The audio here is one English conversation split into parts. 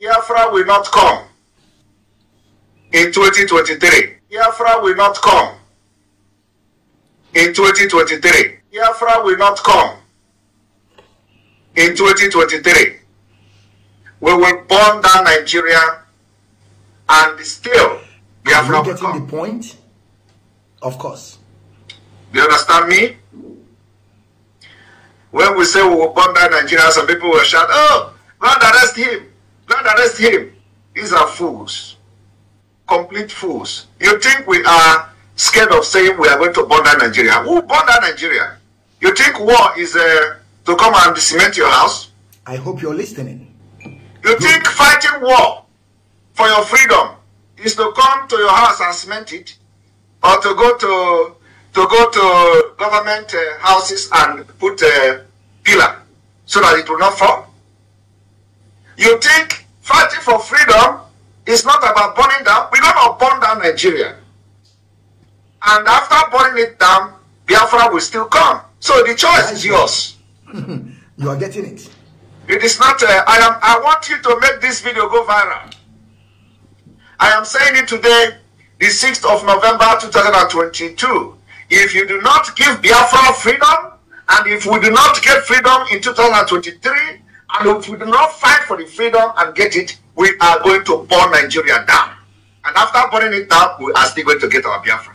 Biafra will not come in 2023. Biafra will not come in 2023. Biafra will not come in 2023. We will burn down Nigeria and still Biafra will come. the point? Of course. Do you understand me? When we say we will burn down Nigeria, some people will shout, Oh, go and arrest him. And arrest him. These are fools. Complete fools. You think we are scared of saying we are going to burn down Nigeria? Who burn down Nigeria? You think war is uh, to come and cement your house? I hope you're listening. You think fighting war for your freedom is to come to your house and cement it, or to go to to go to government uh, houses and put a pillar so that it will not fall? You think fighting for freedom is not about burning down? We're going to burn down Nigeria, and after burning it down, Biafra will still come. So the choice is yours. You are getting it. It is not. Uh, I am. I want you to make this video go viral. I am saying it today, the 6th of November 2022. If you do not give Biafra freedom, and if we do not get freedom in 2023, and if we do not fight for the freedom and get it, we are going to burn Nigeria down. And after burning it down, we are still going to get our Biafra.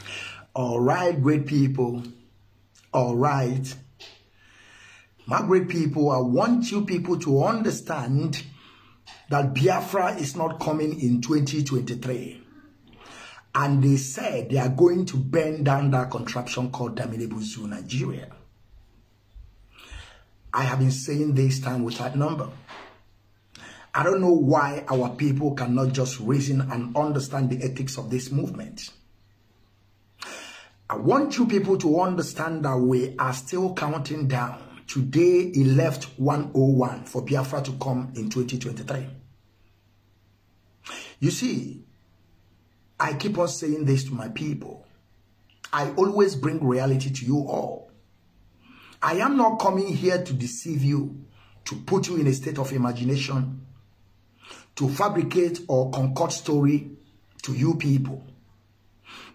All right, great people. All right. My great people, I want you people to understand that Biafra is not coming in 2023. And they said they are going to burn down that contraption called Damilable Zoo, Nigeria. I have been saying this time without number. I don't know why our people cannot just reason and understand the ethics of this movement. I want you people to understand that we are still counting down. Today, it left 101 for Biafra to come in 2023. You see, I keep on saying this to my people. I always bring reality to you all. I am not coming here to deceive you, to put you in a state of imagination, to fabricate or concoct story to you people.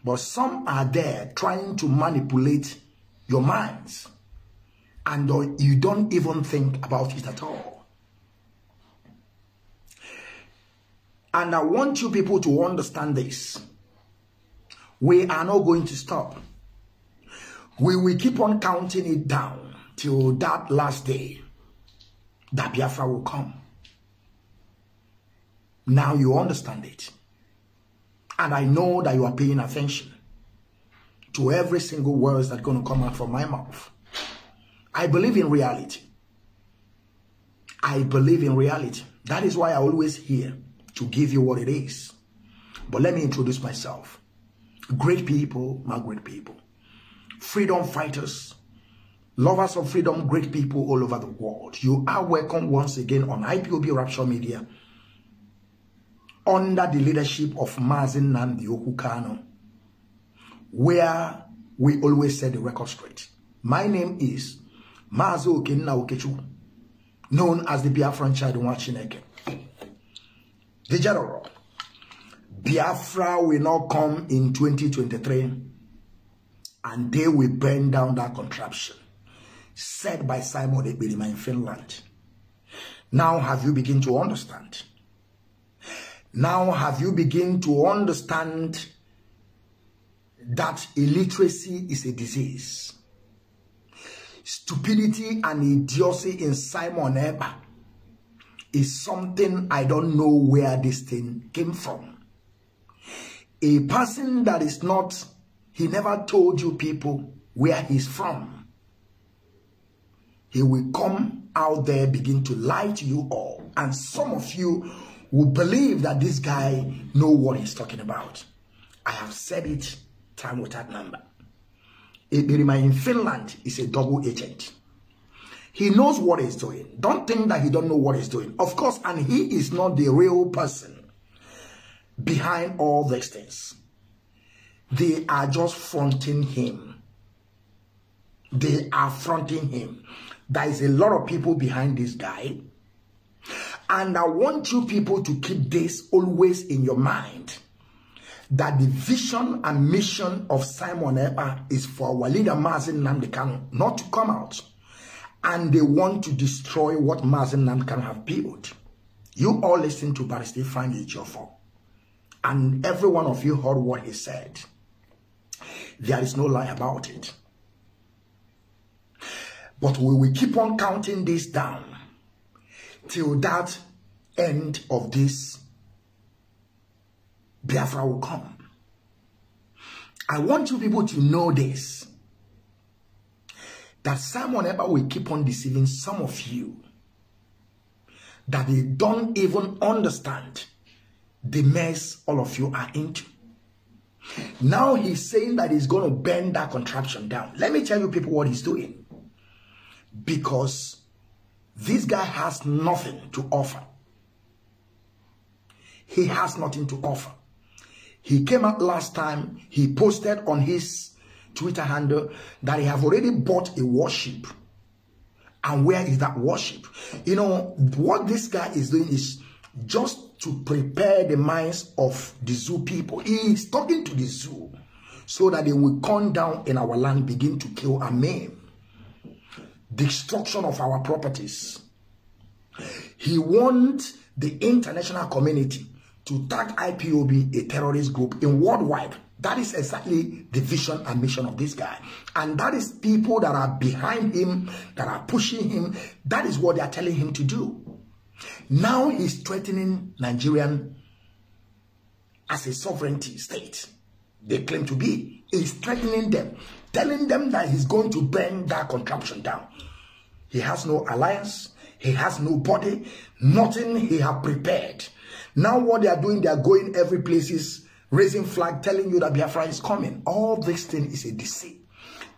But some are there trying to manipulate your minds. And uh, you don't even think about it at all. And I want you people to understand this. We are not going to stop. We will keep on counting it down till that last day that Biafra will come. Now you understand it. And I know that you are paying attention to every single words that's going to come out from my mouth. I believe in reality. I believe in reality. That is why I always here to give you what it is. But let me introduce myself. Great people, my great people. Freedom fighters, lovers of freedom, great people all over the world. You are welcome once again on IPOB Rapture Media under the leadership of Mazi Nnamdi Okwu Kanu, where we always set the record straight. My name is Mazo Okenna Okechu, known as the Biafran Child Chineke. The general, Biafra will not come in 2023 and they will burn down that contraption said by Simon Ebirima in Finland. Now have you begin to understand? Now have you begin to understand that illiteracy is a disease? Stupidity and idiocy in Simon Ekpa is something I don't know where this thing came from. A person that is not, he never told you people where he's from. He will come out there, begin to lie to you all. And some of you will believe that this guy know what he's talking about. I have said it time without number. Ebirima in Finland is a double agent. He knows what he's doing. Don't think that he don't know what he's doing. Of course, and he is not the real person behind all these things. They are just fronting him. They are fronting him. There is a lot of people behind this guy. And I want you people to keep this always in your mind that the vision and mission of Simon Ekpa is for our leader Mazi Nnamdi Kanu not to come out and they want to destroy what Mazi Nnamdi Kanu have built. You all listen to Barrister Ifeanyi Ejiofor and every one of you heard what he said. There is no lie about it. But we will keep on counting this down till that end of this Biafra will come. I want you people to know this. That someone ever will keep on deceiving some of you. That they don't even understand the mess all of you are into. Now he's saying that he's going to bend that contraption down. Let me tell you people what he's doing. Because this guy has nothing to offer. He has nothing to offer. He came out last time, he posted on his Twitter handle that he have already bought a warship. And where is that warship? You know, what this guy is doing is just to prepare the minds of the zoo people. He is talking to the zoo so that they will come down in our land, begin to kill and maim. Destruction of our properties. He wants the international community to tag IPOB a terrorist group in worldwide. That is exactly the vision and mission of this guy. And that is people that are behind him, that are pushing him. That is what they are telling him to do. Now he's threatening Nigerian as a sovereignty state. They claim to be. He's threatening them, telling them that he's going to burn that contraption down. He has no alliance. He has no body. Nothing he have prepared. Now what they are doing, they are going every places, raising flag, telling you that Biafra is coming. All this thing is a deceit.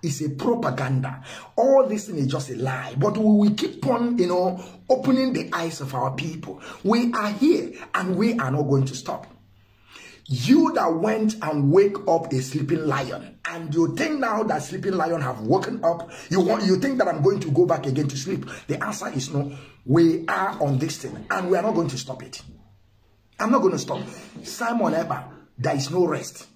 It's a propaganda. All this thing is just a lie. But we will keep on, you know, opening the eyes of our people. We are here and we are not going to stop. You that went and wake up a sleeping lion and you think now that sleeping lion have woken up, you want you think that I'm going to go back again to sleep. The answer is no. We are on this thing and we are not going to stop it. I'm not going to stop. Simon Ekpa, there is no rest.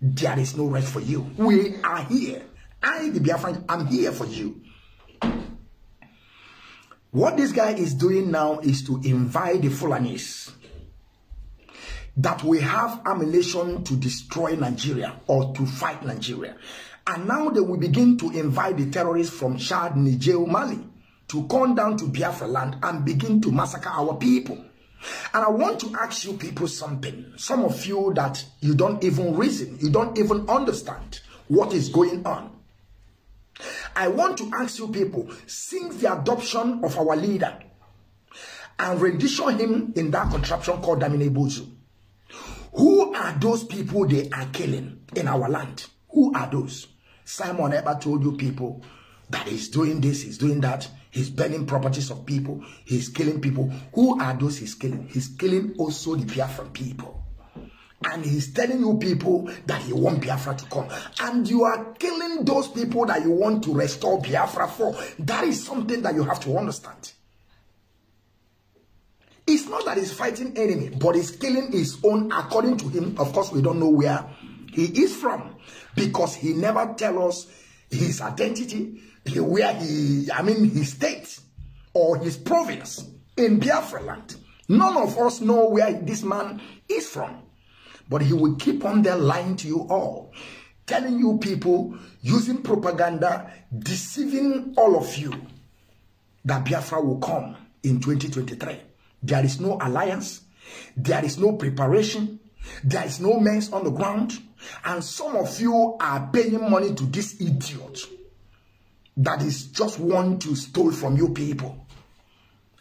There is no rest for you. We are here. I, the Biafran, I'm here for you. What this guy is doing now is to invite the Fulanis that we have ammunition to destroy Nigeria or to fight Nigeria. And now they will begin to invite the terrorists from Chad, Niger, Mali to come down to Biafra land and begin to massacre our people. And I want to ask you people something. Some of you that you don't even reason, you don't even understand what is going on. I want to ask you people, since the adoption of our leader and rendition him in that contraption called Damine Bozu, who are those people they are killing in our land? Who are those? Simon Ekpa told you people that he's doing this, he's doing that. He's burning properties of people. He's killing people. Who are those he's killing? He's killing also the Biafran people. And he's telling you people that he want Biafra to come. And you are killing those people that you want to restore Biafra for. That is something that you have to understand. It's not that he's fighting enemy, but he's killing his own according to him. Of course, we don't know where he is from because he never tell us his identity where he, I mean, his state or his province in Biafra land. None of us know where this man is from. But he will keep on there lying to you all, telling you people, using propaganda, deceiving all of you that Biafra will come in 2023. There is no alliance. There is no preparation. There is no men on the ground. And some of you are paying money to this idiot that is just want to steal from you people.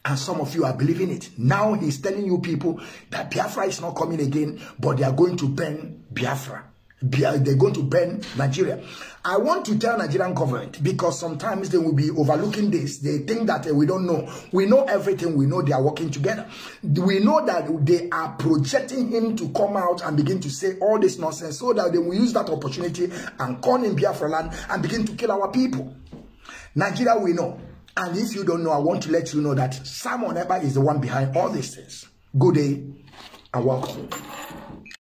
And some of you are believing it. Now he's telling you people that Biafra is not coming again, but they are going to burn Biafra. They're going to burn Nigeria. I want to tell Nigerian government because sometimes they will be overlooking this. They think that uh, we don't know. We know everything. We know they are working together. We know that they are projecting him to come out and begin to say all this nonsense so that they will use that opportunity and call in Biafra land and begin to kill our people. Nigeria, we know. And if you don't know, I want to let you know that Simon Ekpa is the one behind all these things. Good day and welcome.